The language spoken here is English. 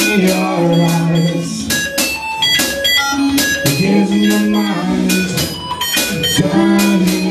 In your eyes. Tears in your mind. Darling